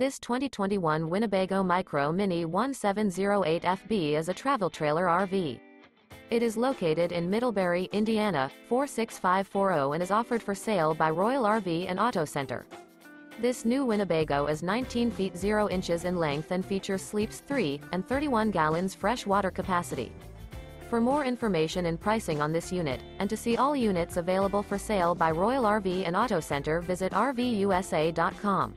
This 2021 Winnebago Micro Minnie 1708FB is a travel trailer RV. It is located in Middlebury, Indiana, 46540 and is offered for sale by Royal RV and Auto Center. This new Winnebago is 19 feet 0 inches in length and features sleeps 3 and 31 gallons fresh water capacity. For more information and pricing on this unit, and to see all units available for sale by Royal RV and Auto Center visit RVUSA.com.